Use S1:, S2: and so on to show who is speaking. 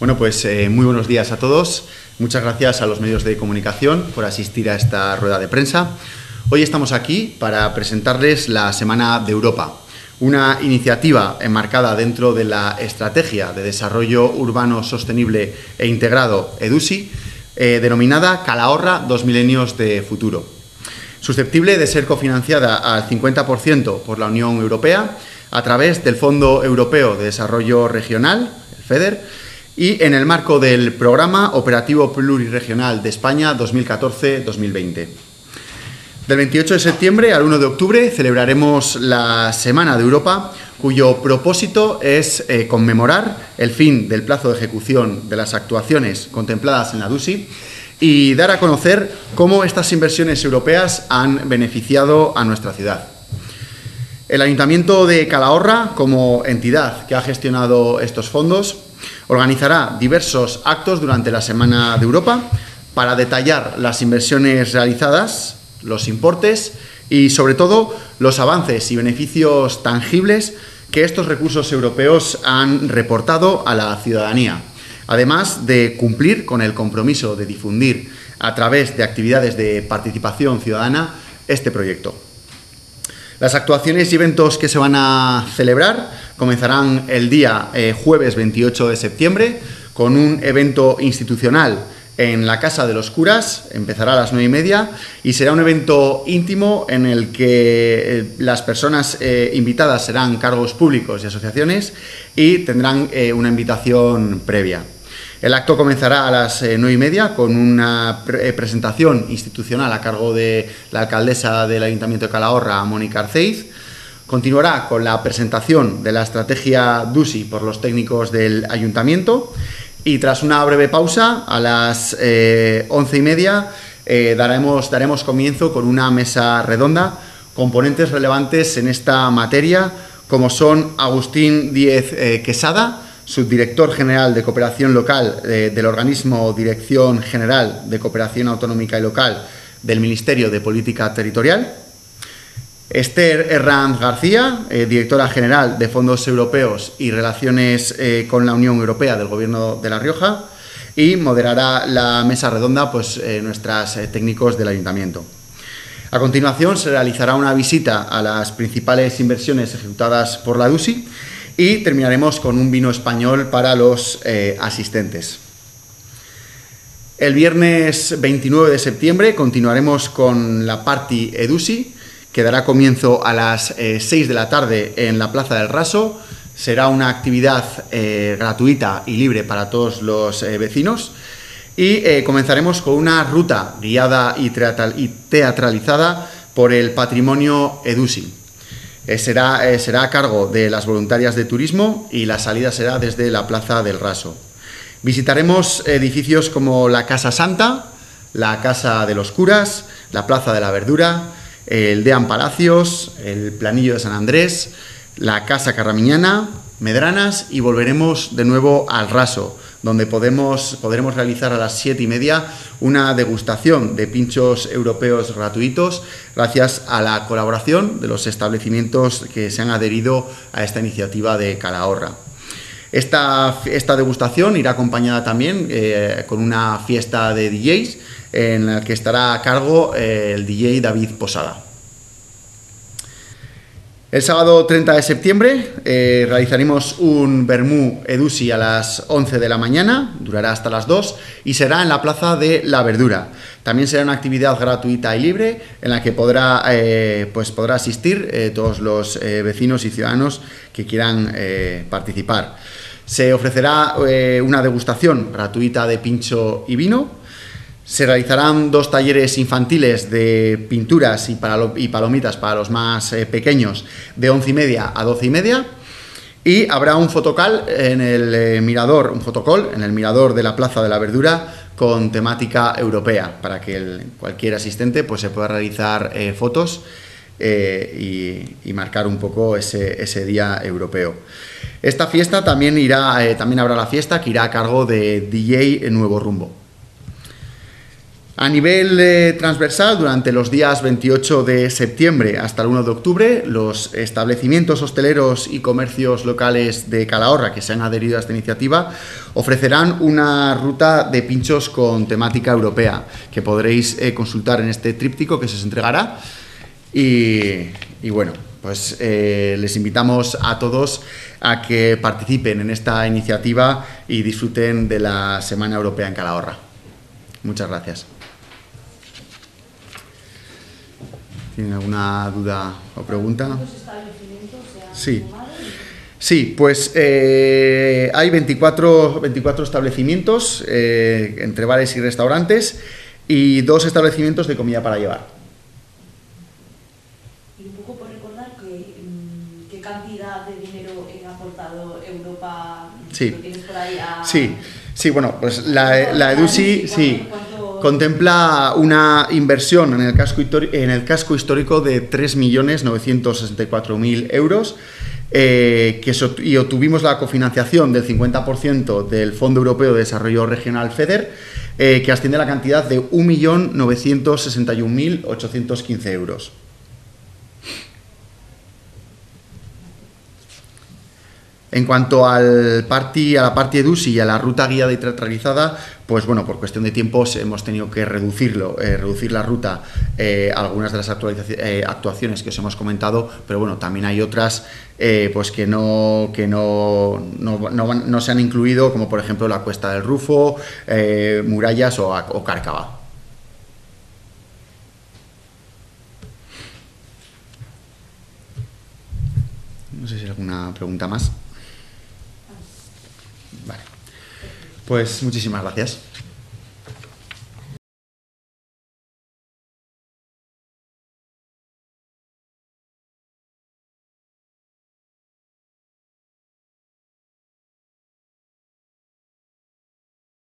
S1: Bueno, pues eh, muy buenos días a todos. Muchas gracias a los medios de comunicación por asistir a esta rueda de prensa. Hoy estamos aquí para presentarles la Semana de Europa, una iniciativa enmarcada dentro de la Estrategia de Desarrollo Urbano Sostenible e Integrado EDUSI, eh, denominada Calahorra Dos Milenios de Futuro. Susceptible de ser cofinanciada al 50% por la Unión Europea a través del Fondo Europeo de Desarrollo Regional, el FEDER, y en el marco del Programa Operativo Pluriregional de España 2014-2020. Del 28 de septiembre al 1 de octubre celebraremos la Semana de Europa, cuyo propósito es eh, conmemorar el fin del plazo de ejecución de las actuaciones contempladas en la DUSI y dar a conocer cómo estas inversiones europeas han beneficiado a nuestra ciudad. El Ayuntamiento de Calahorra, como entidad que ha gestionado estos fondos, organizará diversos actos durante la Semana de Europa para detallar las inversiones realizadas, los importes y, sobre todo, los avances y beneficios tangibles que estos recursos europeos han reportado a la ciudadanía, además de cumplir con el compromiso de difundir a través de actividades de participación ciudadana este proyecto. Las actuaciones y eventos que se van a celebrar comenzarán el día eh, jueves 28 de septiembre con un evento institucional en la Casa de los Curas, empezará a las nueve y media y será un evento íntimo en el que eh, las personas eh, invitadas serán cargos públicos y asociaciones y tendrán una invitación previa. El acto comenzará a las nueve y media con una presentación institucional a cargo de la alcaldesa del Ayuntamiento de Calahorra, Mónica Arceiz. Continuará con la presentación de la estrategia DUSI por los técnicos del Ayuntamiento y tras una breve pausa, a las eh, once y media, daremos, daremos comienzo con una mesa redonda con ponentes relevantes en esta materia, como son Agustín Díez Quesada, subdirector general de Cooperación Local eh, del organismo Dirección General de Cooperación Autonómica y Local del Ministerio de Política Territorial. Esther Herranz García, eh, directora general de Fondos Europeos y Relaciones eh, con la Unión Europea del Gobierno de La Rioja. Y moderará la mesa redonda pues, nuestros técnicos del Ayuntamiento. A continuación se realizará una visita a las principales inversiones ejecutadas por la DUSI y terminaremos con un vino español para los eh, asistentes. El viernes 29 de septiembre continuaremos con la Party Edusi, que dará comienzo a las 6 eh, de la tarde en la Plaza del Raso. Será una actividad eh, gratuita y libre para todos los vecinos. Y comenzaremos con una ruta guiada y teatralizada por el patrimonio Edusi. Eh, será, eh, será a cargo de las voluntarias de turismo y la salida será desde la Plaza del Raso. Visitaremos edificios como la Casa Santa, la Casa de los Curas, la Plaza de la Verdura, el Dean Palacios, el Planillo de San Andrés, la Casa Carramiñana, Medranas y volveremos de nuevo al Raso, donde podremos realizar a las siete y media una degustación de pinchos europeos gratuitos gracias a la colaboración de los establecimientos que se han adherido a esta iniciativa de Calahorra. Esta, degustación irá acompañada también eh, con una fiesta de DJs en la que estará a cargo eh, el DJ David Posada. El sábado 30 de septiembre eh, realizaremos un Bermú Edusi a las 11 de la mañana, durará hasta las 2 y será en la Plaza de la Verdura. También será una actividad gratuita y libre en la que podrá, eh, pues podrá asistir eh, todos los vecinos y ciudadanos que quieran participar. Se ofrecerá una degustación gratuita de pincho y vino se realizarán dos talleres infantiles de pinturas y, palomitas para los más eh, pequeños de once y media a doce y media. Y habrá un fotocal en el eh, mirador, un fotocall en el mirador de la Plaza de la Verdura con temática europea, para que cualquier asistente pues, se pueda realizar eh, fotos y, marcar un poco ese, ese, día europeo. Esta fiesta también irá, también habrá la fiesta que irá a cargo de DJ Nuevo Rumbo. A nivel eh, transversal, durante los días 28 de septiembre hasta el 1 de octubre, los establecimientos hosteleros y comercios locales de Calahorra que se han adherido a esta iniciativa ofrecerán una ruta de pinchos con temática europea que podréis eh, consultar en este tríptico que se os entregará. Y, bueno, pues eh, les invitamos a todos a que participen en esta iniciativa y disfruten de la Semana Europea en Calahorra. Muchas gracias. ¿Tienen alguna duda o pregunta? Sí. Sí, pues eh, hay 24, 24 establecimientos eh, entre bares y restaurantes y dos establecimientos de comida para llevar.
S2: Y un poco por recordar mm, qué cantidad de dinero ha aportado Europa.
S1: Sí. tienes por ahí Sí, sí, bueno, pues la, la EDUSI, sí contempla una inversión en el casco, en el casco histórico de 3.964.000 euros eh, que y obtuvimos la cofinanciación del 50% del Fondo Europeo de Desarrollo Regional FEDER, eh, que asciende a la cantidad de 1.961.815 euros. En cuanto al party, a la parte EDUSI y a la ruta guiada y teatralizada, pues bueno, por cuestión de tiempos hemos tenido que reducirlo, eh, reducir la ruta eh, algunas de las eh, actuaciones que os hemos comentado, pero bueno, también hay otras pues que no que no, no, se han incluido, como por ejemplo la Cuesta del Rufo, Murallas o, o Cárcava. No sé si hay alguna pregunta más. Pues muchísimas gracias.